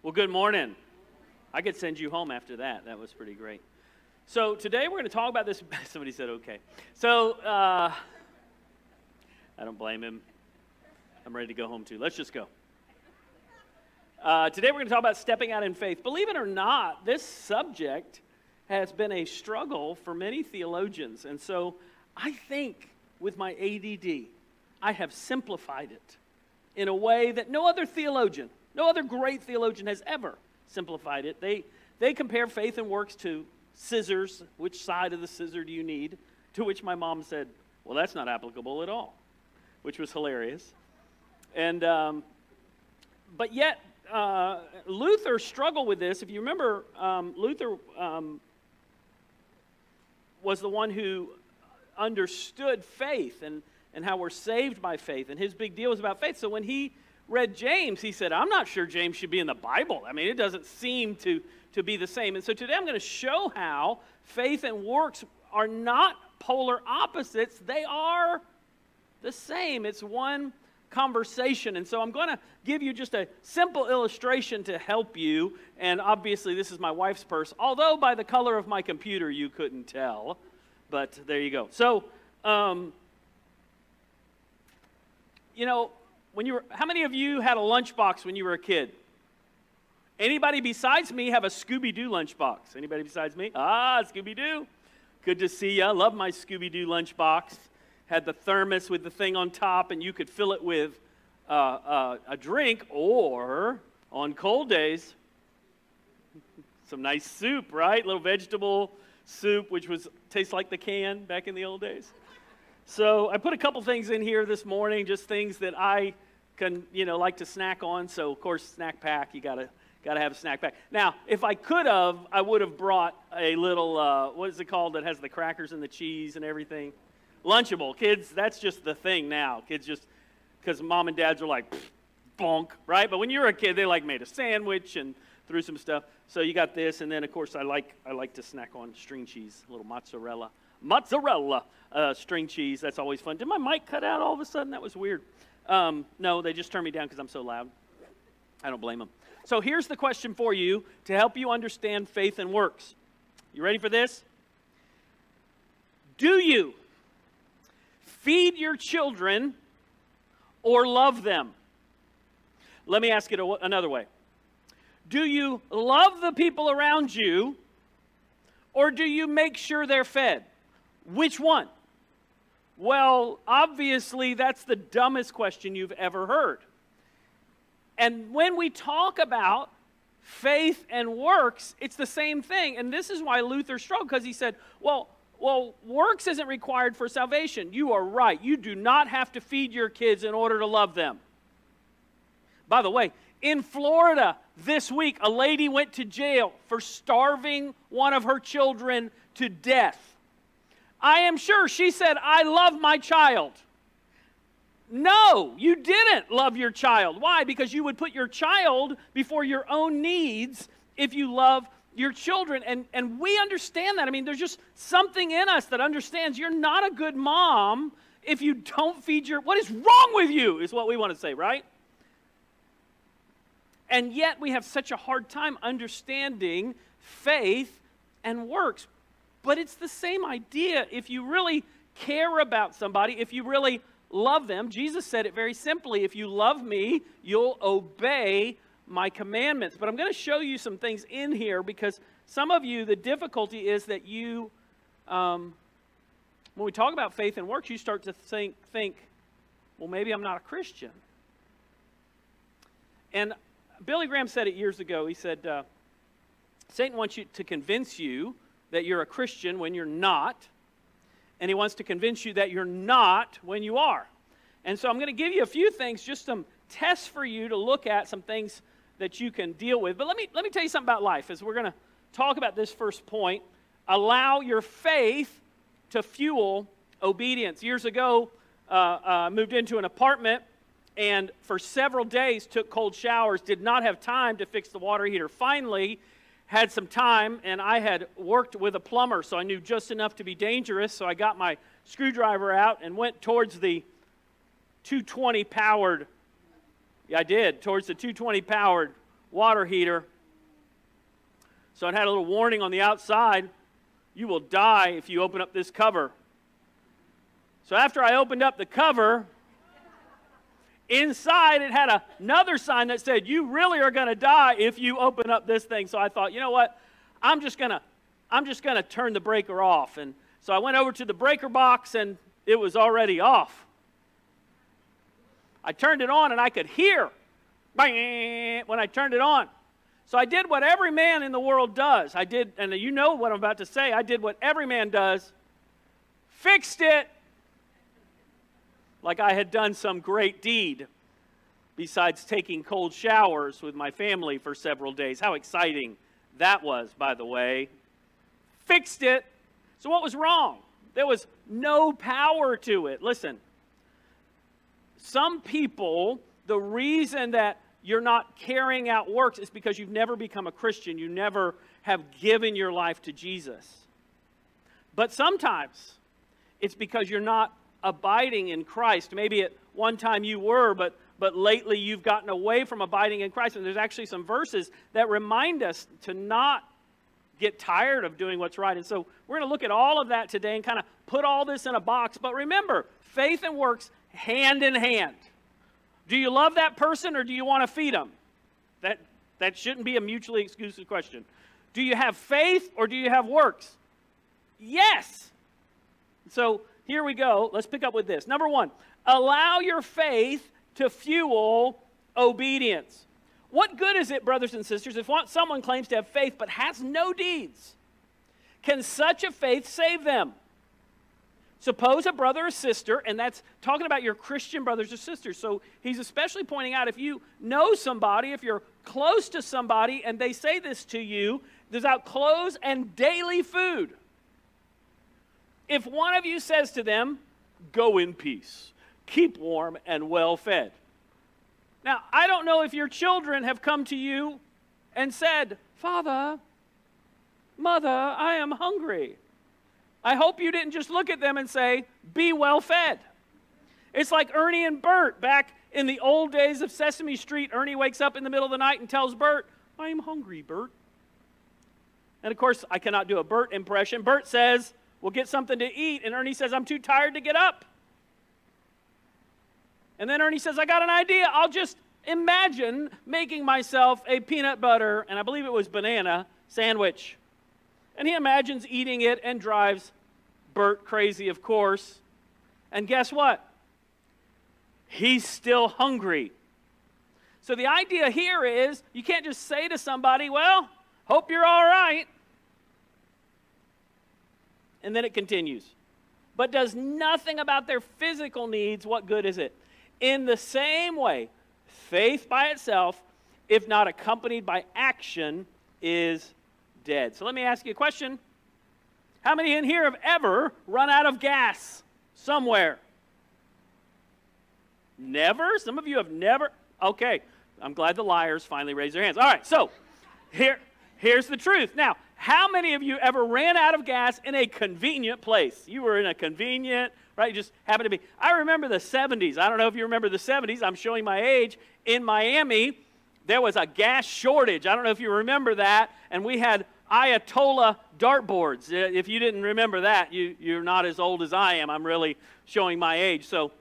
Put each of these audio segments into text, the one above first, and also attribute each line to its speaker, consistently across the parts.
Speaker 1: Well, good morning. I could send you home after that. That was pretty great. So today we're going to talk about this. Somebody said okay. So uh, I don't blame him. I'm ready to go home too. Let's just go. Uh, today we're going to talk about stepping out in faith. Believe it or not, this subject has been a struggle for many theologians. And so I think with my ADD, I have simplified it in a way that no other theologian, no other great theologian has ever simplified it. They, they compare faith and works to scissors. Which side of the scissor do you need? To which my mom said, Well, that's not applicable at all, which was hilarious. And, um, but yet, uh, Luther struggled with this. If you remember, um, Luther um, was the one who understood faith and, and how we're saved by faith. And his big deal was about faith. So when he read James, he said, I'm not sure James should be in the Bible. I mean, it doesn't seem to, to be the same. And so today I'm going to show how faith and works are not polar opposites, they are the same. It's one conversation. And so I'm going to give you just a simple illustration to help you. And obviously, this is my wife's purse, although by the color of my computer, you couldn't tell. But there you go. So, um, you know, when you were, how many of you had a lunchbox when you were a kid? Anybody besides me have a Scooby Doo lunchbox? Anybody besides me? Ah, Scooby Doo. Good to see you. I love my Scooby Doo lunchbox had the thermos with the thing on top, and you could fill it with uh, uh, a drink, or on cold days, some nice soup, right? A little vegetable soup, which was tastes like the can back in the old days. So I put a couple things in here this morning, just things that I can, you know, like to snack on. So of course, snack pack, you gotta gotta have a snack pack. Now, if I could have, I would have brought a little uh, what is it called that has the crackers and the cheese and everything. Lunchable. Kids, that's just the thing now. Kids just, because mom and dads are like, bonk, right? But when you were a kid, they like made a sandwich and threw some stuff. So you got this, and then of course I like I like to snack on string cheese, a little mozzarella, mozzarella uh, string cheese. That's always fun. Did my mic cut out all of a sudden? That was weird. Um, no, they just turned me down because I'm so loud. I don't blame them. So here's the question for you to help you understand faith and works. You ready for this? Do you feed your children or love them? Let me ask it another way. Do you love the people around you or do you make sure they're fed? Which one? Well, obviously, that's the dumbest question you've ever heard. And when we talk about faith and works, it's the same thing. And this is why Luther struggled because he said, well, well, works isn't required for salvation. You are right. You do not have to feed your kids in order to love them. By the way, in Florida this week, a lady went to jail for starving one of her children to death. I am sure she said, I love my child. No, you didn't love your child. Why? Because you would put your child before your own needs if you love your children. And, and we understand that. I mean, there's just something in us that understands you're not a good mom if you don't feed your. What is wrong with you? Is what we want to say, right? And yet we have such a hard time understanding faith and works. But it's the same idea. If you really care about somebody, if you really love them, Jesus said it very simply if you love me, you'll obey my commandments. But I'm going to show you some things in here because some of you, the difficulty is that you, um, when we talk about faith and works, you start to think, think, well, maybe I'm not a Christian. And Billy Graham said it years ago. He said, uh, Satan wants you to convince you that you're a Christian when you're not, and he wants to convince you that you're not when you are. And so I'm going to give you a few things, just some tests for you to look at, some things that you can deal with. But let me, let me tell you something about life as we're going to talk about this first point. Allow your faith to fuel obedience. Years ago, uh, uh, moved into an apartment and for several days took cold showers, did not have time to fix the water heater. Finally, had some time, and I had worked with a plumber, so I knew just enough to be dangerous. So I got my screwdriver out and went towards the 220 powered yeah, I did. Towards the 220 powered water heater. So it had a little warning on the outside you will die if you open up this cover. So after I opened up the cover, inside it had another sign that said, You really are going to die if you open up this thing. So I thought, you know what? I'm just going to. I'm just going to turn the breaker off. And so I went over to the breaker box and it was already off. I turned it on and I could hear when I turned it on. So I did what every man in the world does. I did, and you know what I'm about to say. I did what every man does fixed it like I had done some great deed besides taking cold showers with my family for several days. How exciting that was, by the way. Fixed it. So, what was wrong? There was no power to it. Listen, some people, the reason that you're not carrying out works is because you've never become a Christian. You never have given your life to Jesus. But sometimes it's because you're not abiding in Christ. Maybe at one time you were, but, but lately you've gotten away from abiding in Christ. And there's actually some verses that remind us to not get tired of doing what's right. And so we're going to look at all of that today and kind of put all this in a box. But remember, faith and works hand in hand. Do you love that person or do you want to feed them? That, that shouldn't be a mutually exclusive question. Do you have faith or do you have works? Yes. So here we go. Let's pick up with this. Number one, allow your faith to fuel obedience. What good is it, brothers and sisters, if someone claims to have faith but has no deeds? Can such a faith save them? Suppose a brother or sister, and that's talking about your Christian brothers or sisters. So he's especially pointing out if you know somebody, if you're close to somebody, and they say this to you, there's out clothes and daily food. If one of you says to them, Go in peace, keep warm and well fed. Now, I don't know if your children have come to you and said, Father, Mother, I am hungry. I hope you didn't just look at them and say, be well fed. It's like Ernie and Bert back in the old days of Sesame Street. Ernie wakes up in the middle of the night and tells Bert, I'm hungry, Bert. And of course, I cannot do a Bert impression. Bert says, We'll get something to eat. And Ernie says, I'm too tired to get up. And then Ernie says, I got an idea. I'll just imagine making myself a peanut butter, and I believe it was banana, sandwich. And he imagines eating it and drives Bert crazy, of course. And guess what? He's still hungry. So the idea here is you can't just say to somebody, well, hope you're all right. And then it continues. But does nothing about their physical needs, what good is it? In the same way, faith by itself, if not accompanied by action, is dead. So let me ask you a question. How many in here have ever run out of gas somewhere? Never? Some of you have never? Okay, I'm glad the liars finally raised their hands. All right, so here, here's the truth. Now, how many of you ever ran out of gas in a convenient place? You were in a convenient, right? Just happened to be. I remember the 70s. I don't know if you remember the 70s. I'm showing my age. In Miami, there was a gas shortage. I don't know if you remember that. And we had Ayatollah dartboards. If you didn't remember that, you, you're not as old as I am. I'm really showing my age. So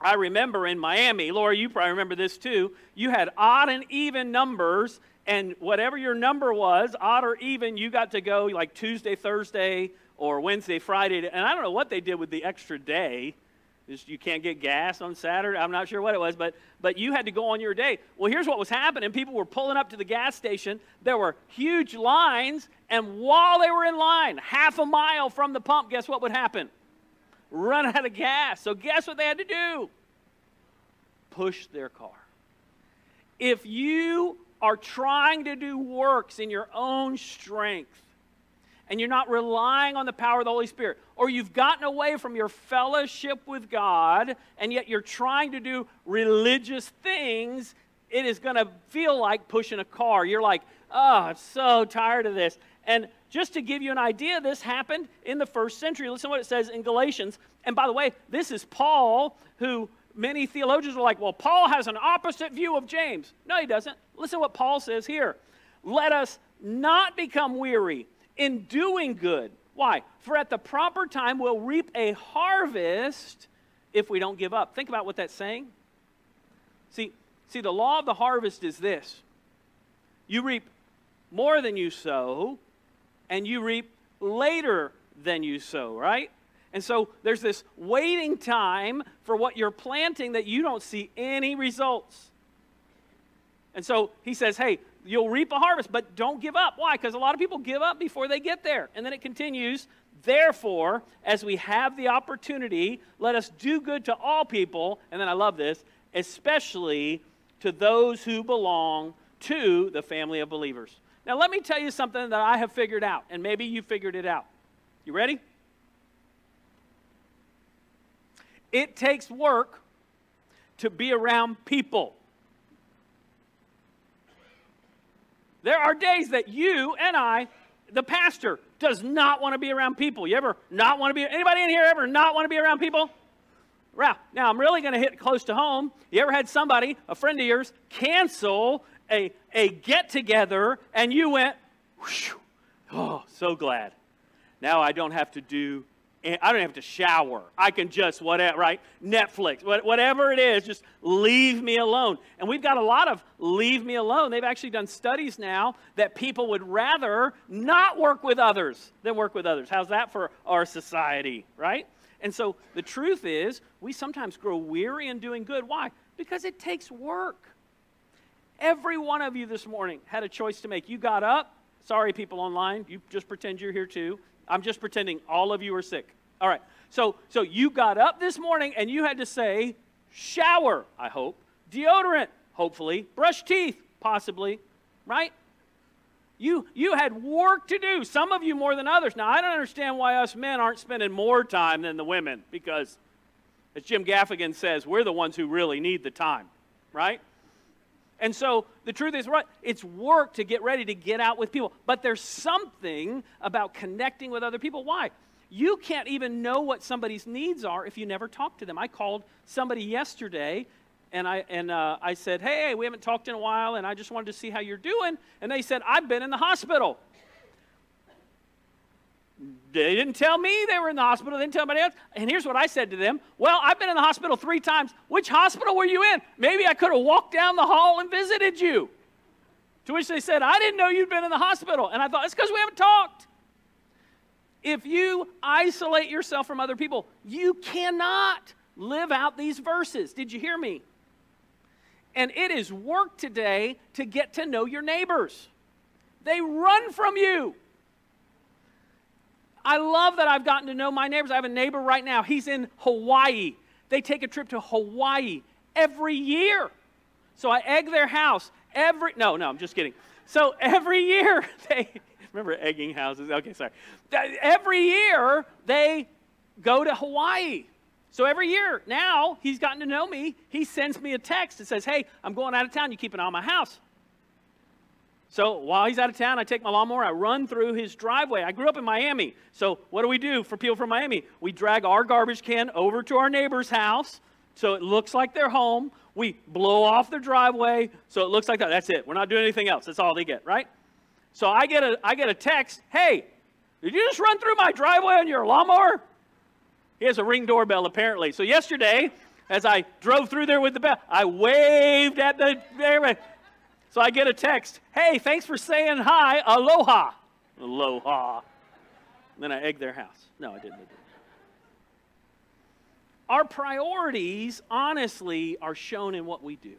Speaker 1: I remember in Miami, Laura, you probably remember this too. You had odd and even numbers, and whatever your number was, odd or even, you got to go like Tuesday, Thursday, or Wednesday, Friday. And I don't know what they did with the extra day you can't get gas on Saturday. I'm not sure what it was, but but you had to go on your day. Well, here's what was happening. People were pulling up to the gas station. There were huge lines, and while they were in line, half a mile from the pump, guess what would happen? Run out of gas. So guess what they had to do? Push their car. If you are trying to do works in your own strength, and you're not relying on the power of the Holy Spirit, or you've gotten away from your fellowship with God, and yet you're trying to do religious things, it is going to feel like pushing a car. You're like, oh, I'm so tired of this. And just to give you an idea, this happened in the first century. Listen to what it says in Galatians. And by the way, this is Paul who many theologians are like, well, Paul has an opposite view of James. No, he doesn't. Listen to what Paul says here. Let us not become weary in doing good. Why? For at the proper time we'll reap a harvest if we don't give up. Think about what that's saying. See, see, the law of the harvest is this you reap more than you sow, and you reap later than you sow, right? And so there's this waiting time for what you're planting that you don't see any results. And so he says, hey, you'll reap a harvest, but don't give up. Why? Because a lot of people give up before they get there. And then it continues, therefore, as we have the opportunity, let us do good to all people. And then I love this, especially to those who belong to the family of believers. Now, let me tell you something that I have figured out, and maybe you figured it out. You ready? It takes work to be around people. There are days that you and I, the pastor, does not want to be around people. You ever not want to be, anybody in here ever not want to be around people? Now, I'm really going to hit close to home. You ever had somebody, a friend of yours, cancel a, a get together and you went, whew, oh, so glad. Now I don't have to do I don't have to shower. I can just whatever, right? Netflix, whatever it is, just leave me alone. And we've got a lot of leave me alone. They've actually done studies now that people would rather not work with others than work with others. How's that for our society, right? And so the truth is, we sometimes grow weary in doing good. Why? Because it takes work. Every one of you this morning had a choice to make. You got up. Sorry, people online. You just pretend you're here too. I'm just pretending all of you are sick. All right. So, so you got up this morning and you had to say, shower, I hope, deodorant, hopefully, brush teeth, possibly, right? You, you had work to do, some of you more than others. Now, I don't understand why us men aren't spending more time than the women because, as Jim Gaffigan says, we're the ones who really need the time, right? And so the truth is, right, it's work to get ready to get out with people. But there's something about connecting with other people. Why? You can't even know what somebody's needs are if you never talk to them. I called somebody yesterday and I, and, uh, I said, Hey, we haven't talked in a while and I just wanted to see how you're doing. And they said, I've been in the hospital. They didn't tell me they were in the hospital. They didn't tell anybody else. And here's what I said to them Well, I've been in the hospital three times. Which hospital were you in? Maybe I could have walked down the hall and visited you. To which they said, I didn't know you'd been in the hospital. And I thought, It's because we haven't talked. If you isolate yourself from other people, you cannot live out these verses. Did you hear me? And it is work today to get to know your neighbors. They run from you. I love that I've gotten to know my neighbors. I have a neighbor right now. He's in Hawaii. They take a trip to Hawaii every year. So I egg their house every no, no, I'm just kidding. So every year they Remember egging houses? Okay, sorry. Every year they go to Hawaii. So every year now he's gotten to know me. He sends me a text that says, Hey, I'm going out of town. You keep an eye on my house. So while he's out of town, I take my lawnmower, I run through his driveway. I grew up in Miami. So what do we do for people from Miami? We drag our garbage can over to our neighbor's house so it looks like they're home. We blow off their driveway so it looks like that. That's it. We're not doing anything else. That's all they get, right? So I get a, I get a text, hey, did you just run through my driveway on your lawnmower? He has a ring doorbell apparently. So yesterday, as I drove through there with the bell, I waved at the So I get a text, hey, thanks for saying hi, aloha. Aloha. And then I egg their house. No, I didn't. Our priorities, honestly, are shown in what we do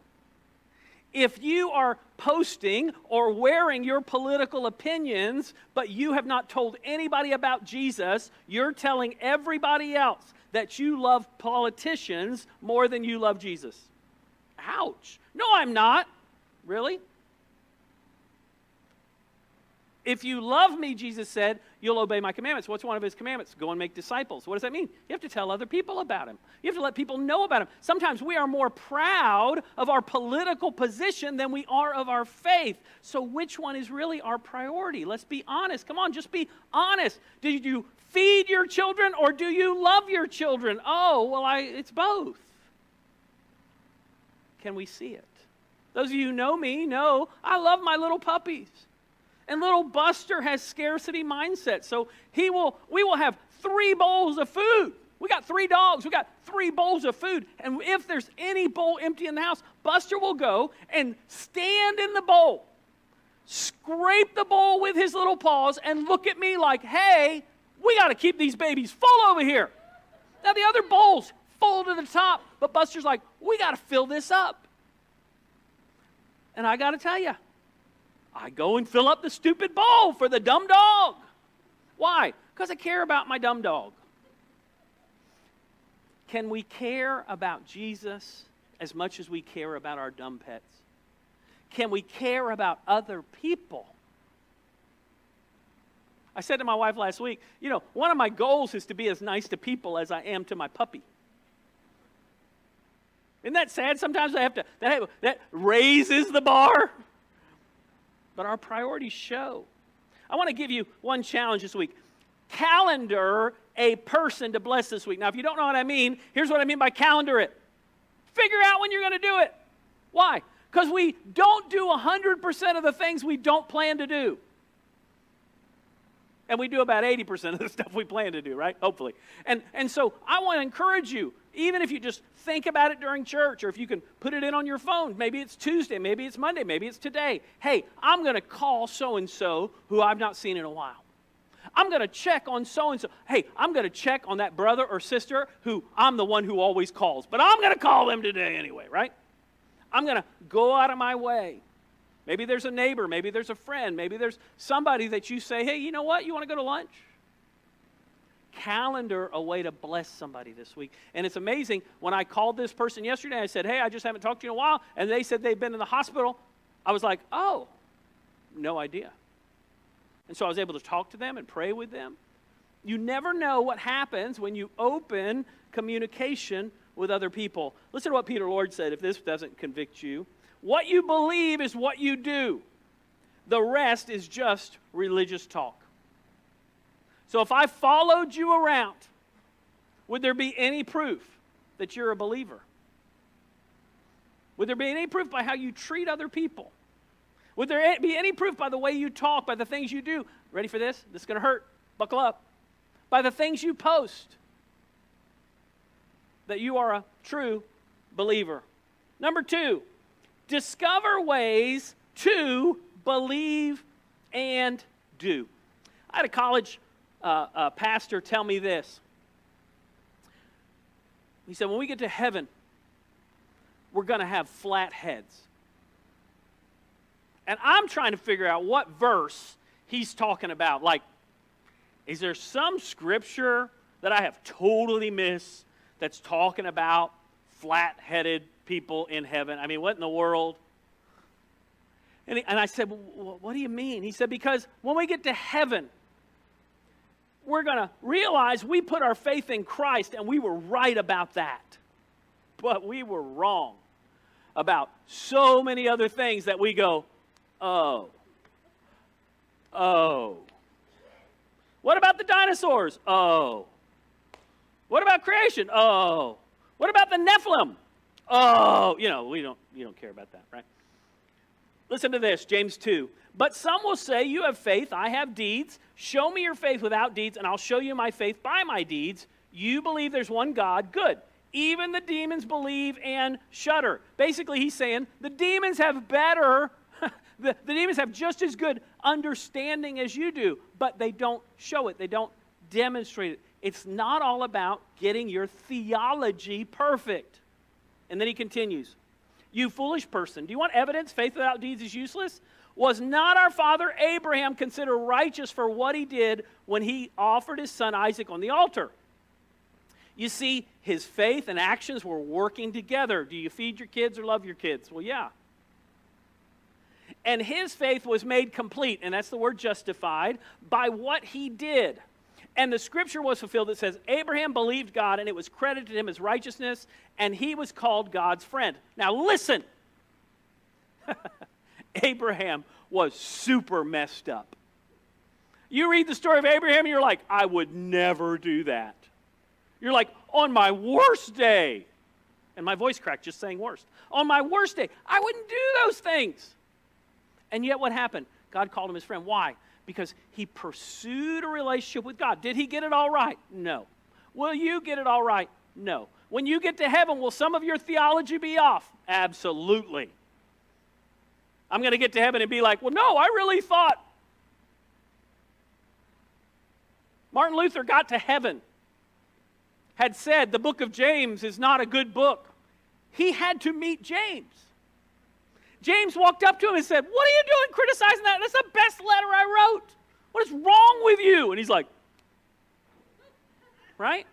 Speaker 1: if you are posting or wearing your political opinions, but you have not told anybody about Jesus, you're telling everybody else that you love politicians more than you love Jesus. Ouch. No, I'm not. Really? If you love me, Jesus said, you'll obey my commandments. What's one of his commandments? Go and make disciples. What does that mean? You have to tell other people about him. You have to let people know about him. Sometimes we are more proud of our political position than we are of our faith. So which one is really our priority? Let's be honest. Come on, just be honest. Did you feed your children or do you love your children? Oh, well, I, it's both. can we see it? Those of you who know me know I love my little puppies. And little Buster has scarcity mindset. So he will we will have three bowls of food. We got three dogs. We got three bowls of food. And if there's any bowl empty in the house, Buster will go and stand in the bowl, scrape the bowl with his little paws, and look at me like, hey, we got to keep these babies full over here. Now, the other bowl's full to the top, but Buster's like, we got to fill this up. And I got to tell you, I go and fill up the stupid bowl for the dumb dog. Why? Because I care about my dumb dog. Can we care about Jesus as much as we care about our dumb pets? Can we care about other people? I said to my wife last week, you know, one of my goals is to be as nice to people as I am to my puppy. Isn't that sad? Sometimes I have to, that, that raises the bar. But our priorities show. I want to give you one challenge this week. Calendar a person to bless this week. Now, if you don't know what I mean, here's what I mean by calendar it. Figure out when you're going to do it. Why? Because we don't do 100% of the things we don't plan to do. And we do about 80% of the stuff we plan to do, right? Hopefully. And, and so I want to encourage you, even if you just think about it during church, or if you can put it in on your phone, maybe it's Tuesday, maybe it's Monday, maybe it's today. Hey, I'm going to call so and so who I've not seen in a while. I'm going to check on so and so. Hey, I'm going to check on that brother or sister who I'm the one who always calls, but I'm going to call them today anyway, right? I'm going to go out of my way. Maybe there's a neighbor, maybe there's a friend, maybe there's somebody that you say, hey, you know what? You want to go to lunch? Calendar a way to bless somebody this week. And it's amazing. When I called this person yesterday, I said, hey, I just haven't talked to you in a while. And they said they've been in the hospital. I was like, oh, no idea. And so I was able to talk to them and pray with them. You never know what happens when you open communication with other people. Listen to what Peter Lord said if this doesn't convict you. What you believe is what you do, the rest is just religious talk. So if I followed you around, would there be any proof that you're a believer? Would there be any proof by how you treat other people? Would there be any proof by the way you talk, by the things you do? Ready for this? This is going to hurt. Buckle up. By the things you post, that you are a true believer. Number two, discover ways to believe and do. I had a college uh, uh, pastor tell me this. He said, when we get to heaven, we're going to have flat heads. And I'm trying to figure out what verse he's talking about. Like, is there some scripture that I have totally missed that's talking about flat headed people in heaven? I mean, what in the world? And, he, and I said, well, What do you mean? He said, Because when we get to heaven, we're going to realize we put our faith in Christ and we were right about that. But we were wrong about so many other things that we go, Oh. Oh. What about the dinosaurs? Oh. What about creation? Oh. What about the Nephilim? Oh, you know, we don't you don't care about that, right? Listen to this, James 2. But some will say, You have faith, I have deeds. Show me your faith without deeds, and I'll show you my faith by my deeds. You believe there's one God, good. Even the demons believe and shudder. Basically, he's saying the demons have better the, the demons have just as good understanding as you do, but they don't show it, they don't demonstrate it. It's not all about getting your theology perfect. And then he continues You foolish person, do you want evidence? Faith without deeds is useless. Was not our father Abraham considered righteous for what he did when he offered his son Isaac on the altar? You see, his faith and actions were working together. Do you feed your kids or love your kids? Well, yeah and his faith was made complete, and that's the word justified, by what he did. And the scripture was fulfilled that says, Abraham believed God, and it was credited to him as righteousness, and he was called God's friend. Now, listen Abraham was super messed up. You read the story of Abraham, and you're like, I would never do that. You're like, on my worst day, And my voice cracked just saying worst. On my worst day, I wouldn't do those things. And yet, what happened? God called him his friend. Why? Because he pursued a relationship with God. Did he get it all right? No. Will you get it all right? No. When you get to heaven, will some of your theology be off? Absolutely. I'm going to get to heaven and be like, well, no, I really thought. Martin Luther got to heaven, had said the book of James is not a good book. He had to meet James. James walked up to him and said, What are you doing criticizing that? That's the best letter I wrote. What is wrong with you? And he's like, Right?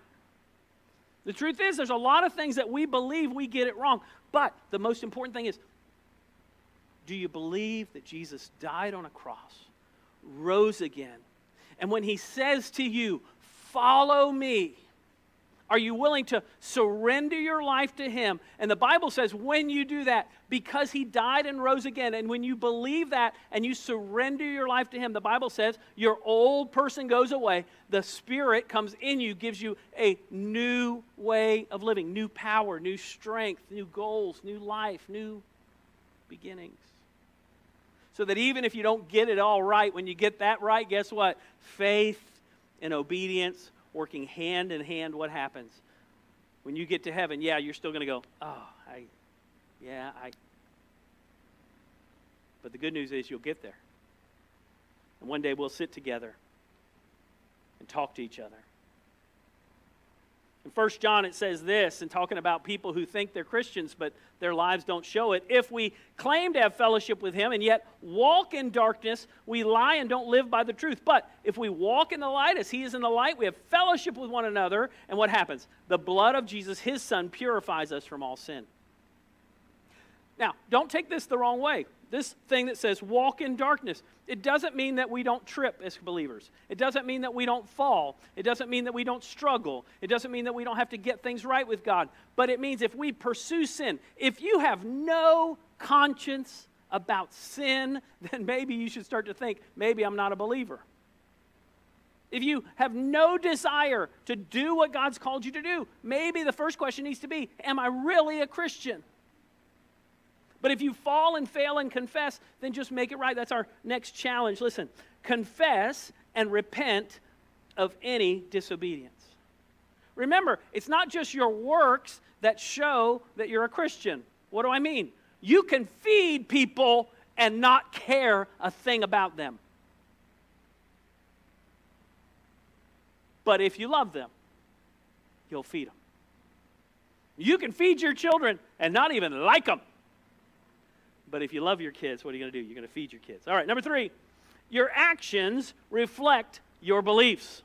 Speaker 1: The truth is, there's a lot of things that we believe we get it wrong. But the most important thing is do you believe that Jesus died on a cross, rose again, and when he says to you, Follow me, are you willing to surrender your life to Him? And the Bible says when you do that, because He died and rose again, and when you believe that and you surrender your life to Him, the Bible says your old person goes away, the Spirit comes in you, gives you a new way of living, new power, new strength, new goals, new life, new beginnings. So that even if you don't get it all right, when you get that right, guess what? Faith and obedience working hand in hand, what happens? When you get to heaven, yeah, you're still going to go, oh, I, yeah, I. But the good news is you'll get there. And one day we'll sit together and talk to each other. In 1 John, it says this, and talking about people who think they're Christians, but their lives don't show it. If we claim to have fellowship with Him and yet walk in darkness, we lie and don't live by the truth. But if we walk in the light as He is in the light, we have fellowship with one another. And what happens? The blood of Jesus, His Son, purifies us from all sin. Now, don't take this the wrong way this thing that says walk in darkness, it doesn't mean that we don't trip as believers. It doesn't mean that we don't fall. It doesn't mean that we don't struggle. It doesn't mean that we don't have to get things right with God. But it means if we pursue sin, if you have no conscience about sin, then maybe you should start to think, maybe I'm not a believer. If you have no desire to do what God's called you to do, maybe the first question needs to be Am I really a Christian? But if you fall and fail and confess, then just make it right. That's our next challenge. Listen, confess and repent of any disobedience. Remember, it's not just your works that show that you're a Christian. What do I mean? You can feed people and not care a thing about them. But if you love them, you'll feed them. You can feed your children and not even like them. But if you love your kids, what are you going to do? You're going to feed your kids. All right, number three, your actions reflect your beliefs.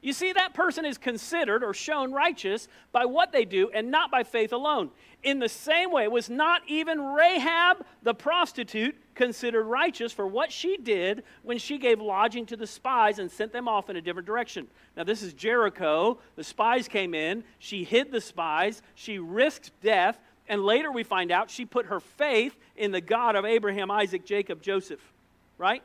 Speaker 1: You see, that person is considered or shown righteous by what they do and not by faith alone. In the same way, was not even Rahab the prostitute considered righteous for what she did when she gave lodging to the spies and sent them off in a different direction. Now, this is Jericho. The spies came in. She hid the spies. She risked death. And later we find out she put her faith in the God of Abraham, Isaac, Jacob, Joseph, right?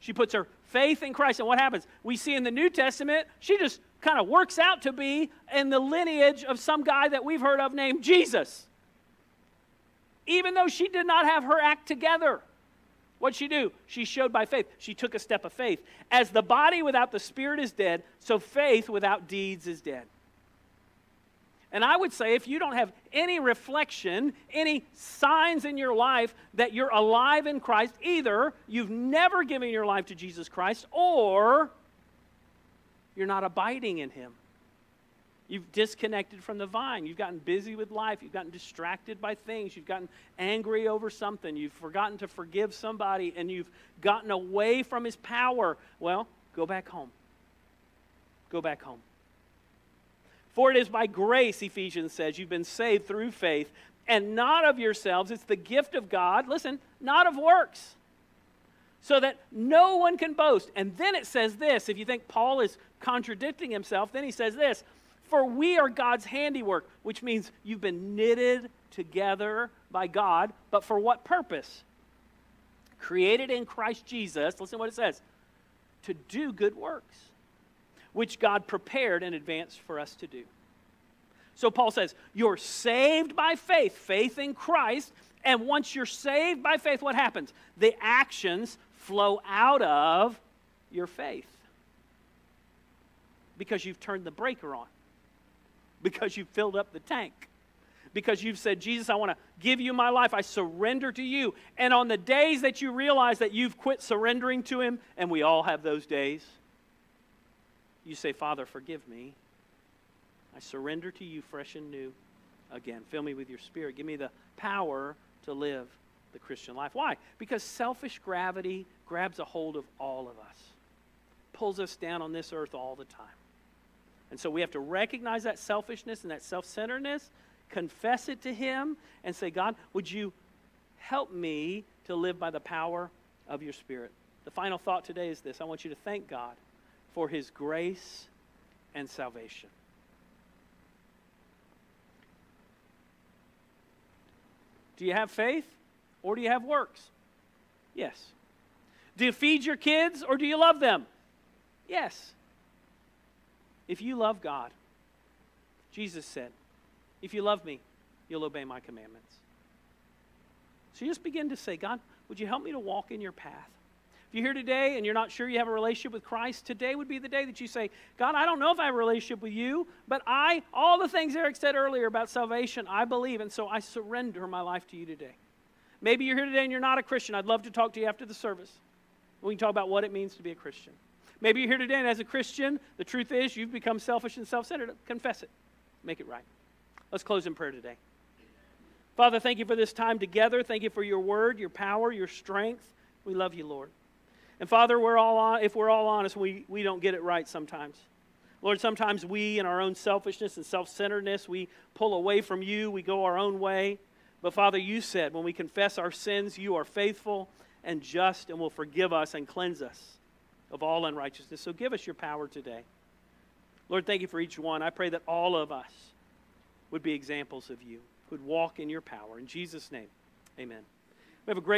Speaker 1: She puts her faith in Christ. And what happens? We see in the New Testament, she just kind of works out to be in the lineage of some guy that we've heard of named Jesus. Even though she did not have her act together. What'd she do? She showed by faith. She took a step of faith. As the body without the spirit is dead, so faith without deeds is dead. And I would say if you don't have any reflection, any signs in your life that you're alive in Christ, either you've never given your life to Jesus Christ or you're not abiding in Him. You've disconnected from the vine. You've gotten busy with life. You've gotten distracted by things. You've gotten angry over something. You've forgotten to forgive somebody and you've gotten away from His power. Well, go back home. Go back home. For it is by grace, Ephesians says, you've been saved through faith, and not of yourselves. It's the gift of God, listen, not of works, so that no one can boast. And then it says this if you think Paul is contradicting himself, then he says this For we are God's handiwork, which means you've been knitted together by God, but for what purpose? Created in Christ Jesus, listen to what it says, to do good works which God prepared in advance for us to do. So Paul says, You're saved by faith, faith in Christ. And once you're saved by faith, what happens? The actions flow out of your faith because you've turned the breaker on, because you've filled up the tank, because you've said, Jesus, I want to give you my life. I surrender to you. And on the days that you realize that you've quit surrendering to Him, and we all have those days, you say, Father, forgive me. I surrender to you fresh and new again. Fill me with your spirit. Give me the power to live the Christian life. Why? Because selfish gravity grabs a hold of all of us, pulls us down on this earth all the time. And so we have to recognize that selfishness and that self centeredness, confess it to Him, and say, God, would you help me to live by the power of your Spirit? The final thought today is this I want you to thank God for His grace and salvation. Do you have faith or do you have works? Yes. Do you feed your kids or do you love them? Yes. If you love God, Jesus said, if you love me, you'll obey my commandments. So you just begin to say, God, would you help me to walk in your path? You're here today and you're not sure you have a relationship with Christ, today would be the day that you say, God, I don't know if I have a relationship with you, but I, all the things Eric said earlier about salvation, I believe, and so I surrender my life to you today. Maybe you're here today and you're not a Christian. I'd love to talk to you after the service. We can talk about what it means to be a Christian. Maybe you're here today and as a Christian, the truth is you've become selfish and self centered. Confess it, make it right. Let's close in prayer today. Father, thank you for this time together. Thank you for your word, your power, your strength. We love you, Lord. And Father, we're all on, if we're all honest, we, we don't get it right sometimes. Lord, sometimes we, in our own selfishness and self centeredness, we pull away from you, we go our own way. But Father, you said when we confess our sins, you are faithful and just and will forgive us and cleanse us of all unrighteousness. So give us your power today. Lord, thank you for each one. I pray that all of us would be examples of you, would walk in your power. In Jesus' name, amen. We have a great